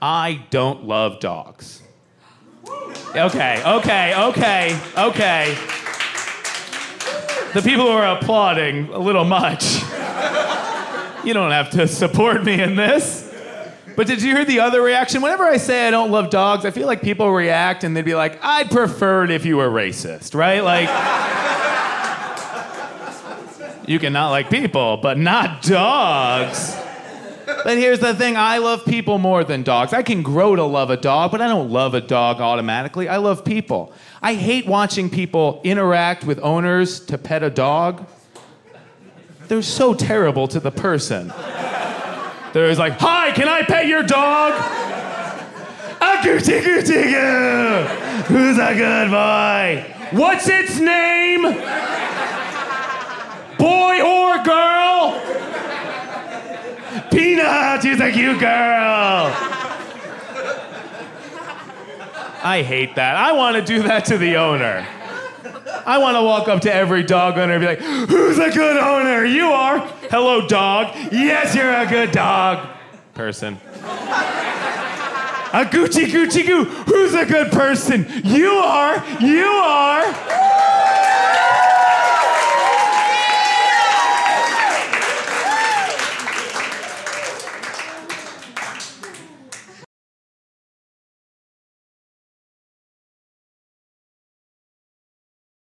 I don't love dogs. Okay, okay, okay, okay. The people who are applauding a little much. You don't have to support me in this. But did you hear the other reaction? Whenever I say I don't love dogs, I feel like people react and they'd be like, I'd prefer it if you were racist, right? Like, you can not like people, but not dogs. But here's the thing I love people more than dogs. I can grow to love a dog, but I don't love a dog automatically. I love people. I hate watching people interact with owners to pet a dog. They're so terrible to the person. They're always like, Hi, can I pet your dog? A gooty gooty goo. Who's a good boy? What's its name? Boy or girl? Peanut, she's a cute girl. I hate that. I want to do that to the owner. I want to walk up to every dog owner and be like, Who's a good owner? You are. Hello, dog. Yes, you're a good dog. Person. A Gucci Gucci Goo. Who's a good person? You are. You are.